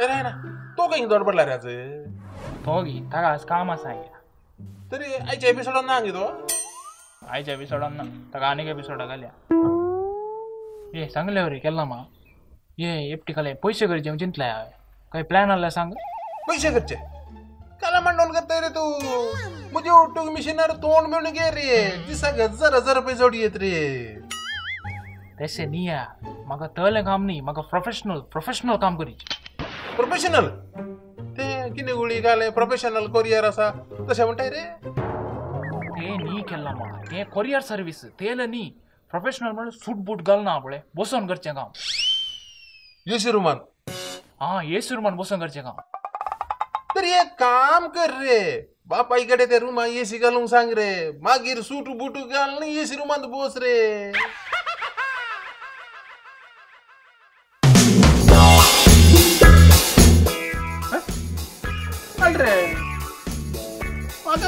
अरे ना तो काही दोड पडला रे तो घे ताका काम आसा हांगा तरी आयच्या एपिसोडान ना हांगे तो. आयच्या एपिसोडान ना ताका आनीक एपिसोडा घाल्या ये सांगले रे केल्ला मा ये एकटी खाले पयशे करचे हांव चिंतलाय हांवें काही प्लॅन आसला सांग. पैसे करचे काला मांडवल करताय रे तू. म्हणजे उठूक मिशनर तोंड मिळून घे रे. दिसाक हजार हजार रुपये जोडी येत रे. तसे निया माका तळलें काम न्ही. म्हाका प्रोफेशनल प्रोफेशनल काम करीचे प्रोफेशनल ते किने गुळी घाले? प्रोफेशनल कोरियर असा. तशा म्हणताय रे. ते नी केल्ला म्हाका ते कोरियर सर्वीस तेल नी प्रोफेशनल म्हणजे सूट बूट घालना पळय बसून करचें काम. येशी रुमान हा ये सुरमान बसून करचें काम. तर एक काम कर रे. बापाईकडे ते रुमा एसी घालून सांग रे. मागीर सूट बुट घाल एसी रुमात बोस रे रे.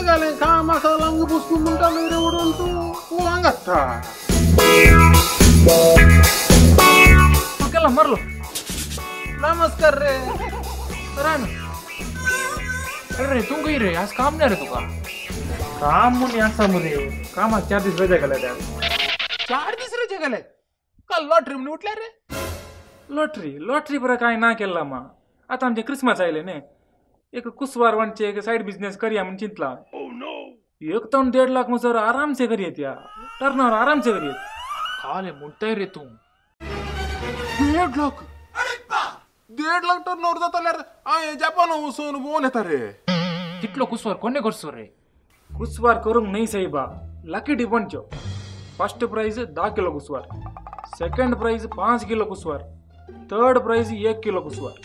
काम वांगात केला मरलो नमस्कार रे रान अरे तू काही रे आज काम नाही रे तुका काम मुनी असा मुरे कामात चार दिवस रजा गेल्या त्या चार दीस रे जगाले काल लॉटरी म्हणून उठल्या रे लॉटरी लॉटरी बरं काय ना केला मा आता आमचे क्रिसमस आयले ने एक कुसवार वणचे एक साईड बिझनेस करूया म्हणून चिंतला. एक तण देड लाख मुसर आराम से करी येत या टर्नर आराम से करी येत. काले म्हणताय रे तू. दीड लाख. दीड लाख टर्न ओवर जाताल्यार हांवें जपान वचून बोन येता रे. तितलो कुसवर कोणे करसो रे? कुसवार करूंक नाही साईबा लकी डिपंडच्यो फ़र्स्ट प्राइज दहा किलो कुसवार. सेकंड प्राइज पाच किलो कुसवार. थर्ड प्राइज एक किलो कुसवार.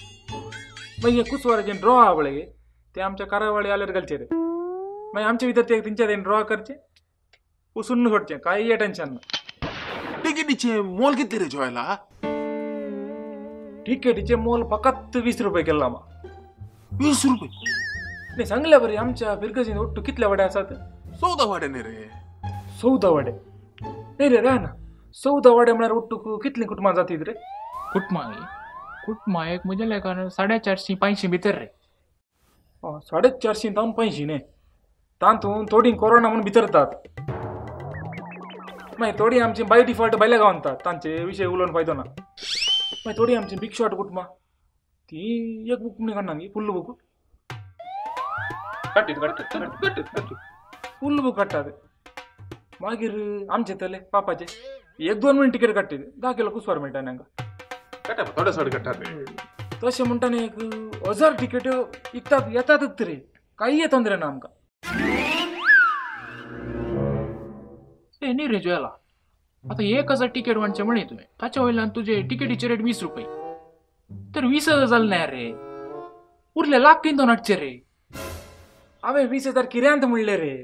कुछ एक वर्गेन ड्रॉ हा पळय ते आमच्या कारावळी आल्यार घालचे रे मागीर आमचे भितर ते तिंच्या तेन ड्रॉ करचे पुसून का काही टेन्शन ना तिकिटीचे मोल किती रे जॉयला तिकिटीचे मोल फकत वीस रुपये केला मा वीस रुपये नाही सांगल्या बरे आमच्या फिरकजीन ओट्टू कितल्या वड्या असतात चौदा वाडे नाही रे चौदा वडे नाही रे राह ना चौदा वडे म्हळ्यार ओट्टू कितली कुटुंबां जातीत रे कुटुंबांनी कुटमा एक म्हज्या लेखान साडे चारशी पांचशी भितर रे हय, साडे चारशीं तावन पंयशीं न्ही तातूंत थोडीं कोरोना म्हणून भितरतात मागीर थोडीं आमची बाय डिफॉल्ट भायल्या गांवतात तांचे विशय उलोवन फायदो ना। मागीर थोडीं आमची बिग शॉट कुटुंबां ती एक बूक म्हणून काडना फुल्ल बूक। फुल्ल बूक काडटात मागीर आमचे तले पापाचे एक दोन मिनट टिकेट काडटीत धा किलो कुसवार मेळटा तांकां कटा थोडे एक हज़ार तिकेट्यो विकतात येतातच रे काही ना आमकां ए आता एक हज़ार तिकेट वांचे म्हणे तुवें ताच्या वयल्यान तुजे तिकेटीचे रेट वीस रुपये तर वीस हज़ार ना रे उरले लाख किंतो नाटचे रे हांवें वीस हज़ार किऱ्यांत रे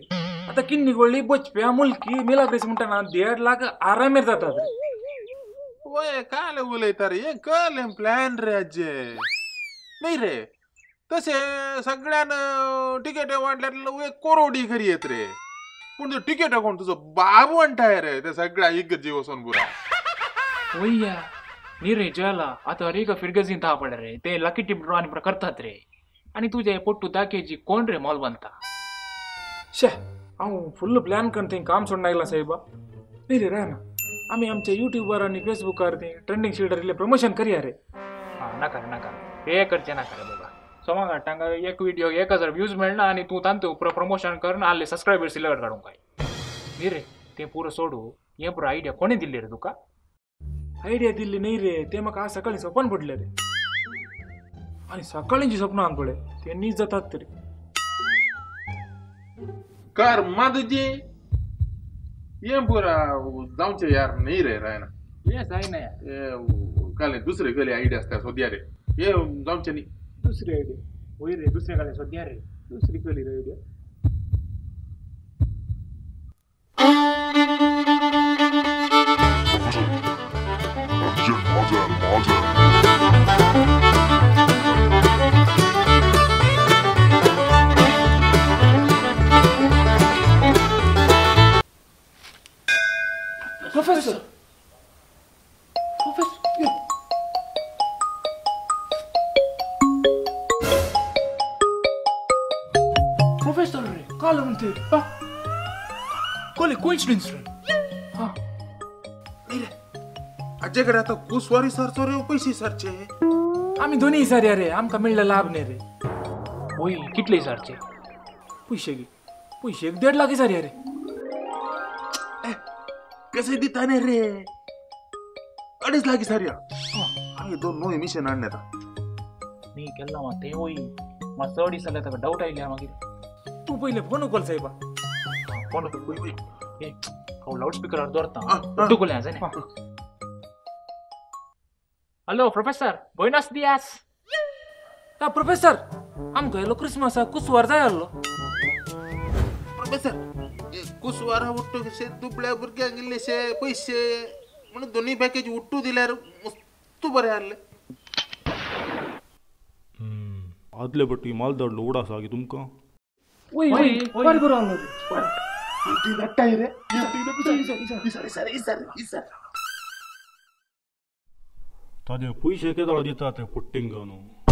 आतां किन्नी गोळी बचप्या मुलकी मिलाग्रेस म्हणटाना लाख आरामेर जातात रे वय काय उलयता रे हे कळले प्लॅन रे अज्जे नाही रे तसे सगळ्यान तिकेट वाटल्यात एक कोरोडी खरी येत रे। पूण तो तिकेट कोण तुझो बाबू म्हणटाय रे ते सगळ्या इगत वचून पुरा वय्या नी रे जोयला आता अरे का फिरगजीन ता पडे रे ते लकी टिप ड्रॉ आणि करतात रे। आणि तुझे पोट्टू दाखयची कोण रे मॉल बनता? शे हांव फुल्ल प्लॅन करून काम सोडून आयला साहेबा। नाही रे ना। आमी आमच्या युट्यूबर आणि फेसबुकार ते ट्रेंडिंग शिल्डर इले प्रमोशन करया रे. हा नाका रे नाका हे करचे नाका रे बाबा. सोमागा टांगा एक व्हिडिओ एक हज़ार व्ह्यूज मेळना आणि तू तांतू प्रमोशन करून आले सबस्क्रायबर सिलेक्ट काढून काय? नी रे ते पुरं सोडू हे पुरं आयडिया कोणी दिली रे तुका? आयडिया दिल्ली नाही रे. ते म्हाका आज सकाळी स्वप्न पडले रे. आणि सकाळींची स्वप्न आंग ते नीज जातात तरी. कर माधुजी. ये पुरा जाऊचे यार नाही रे रायना ये जाय ना ए काले दुसरे गले आयडिया असतात सोद्या रे ये जाऊचे नाही दुसरी आयडिया होय रे दुसऱ्या गाड्या सध्या रे दुसरी आलं म्हणते पा कोले कोइन्सिडेन्स रे हा नाही रे अजयकडे आता कुसवारी सरचो रे पैसे सरचे आम्ही दोन्ही सारे अरे आमका मिळलं लाभ नाही रे होय कितले सारचे पैसे घे पैसे एक दीड लाख सारे अरे कसे दिता नाही रे अडीच लागी सारी आम्ही दोन नोय मिशन आणण्यात मी केला मग ते होई मग चढ इसले तर डाऊट आयले मागीर तू पहिले फ़ोन उकल साहेबा. कोण ए हांव लावड स्पिकरार दवरता आ, आ. तुकुले आसा न्ही. हॅलो प्रोफेसर बोयनस दियास हा प्रोफेसर आमका येलो क्रिसमसाक कुसवार जाय आसलो प्रोफेसर कुछ कुसवारा उट्टू कशे? दुबळ्या भुरग्यांक इल्लेशे पैसे म्हणून दोन्ही पॅकेज उट्टू दिल्यार मस्त बरें आहले आदले पट्टी मालदाड उडा आसा की तुमकां? Woi, woi, woi, baru orang lagi. Nanti datang ya, nanti datang. Isar, isar, isar, isar, isar. 다들 보이시겠더 라, 니한테 볼땐 거 는.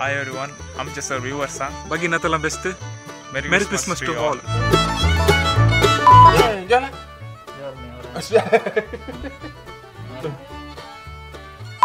Hi everyone आमचे सर व्ह्युअर्सांक Bagina best. मेरी Merry Christmas to all.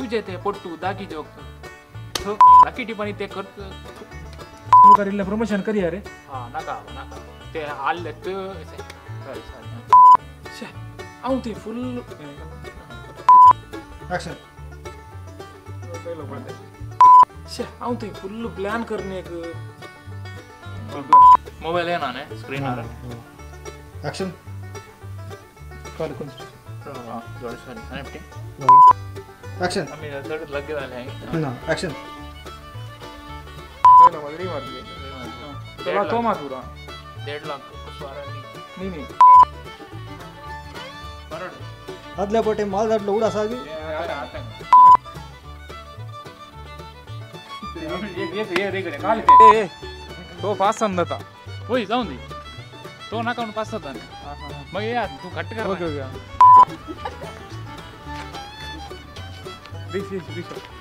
तुझे ते पोट्टू दागी जोक लाकी टिपाणी ते करत तू करील प्रमोशन करी अरे हा नाका नाका ते आले सॉरी सॉरी अहो ते फुल अहो ते फुल प्लॅन करणे मोबाईल आहे ना स्क्रीन आर Action. Sorry sorry FT Action. आम्ही झाले No. Action. तुला तो माथुरा दीड लाख कुसवारांनी नाही। नाही पोटे माल धाडलो उडा सागी तो पाच समजता होय जाऊन दे। तो नाका म्हणून पाच सहा मग या तू घट्ट कर ओके ना. ओके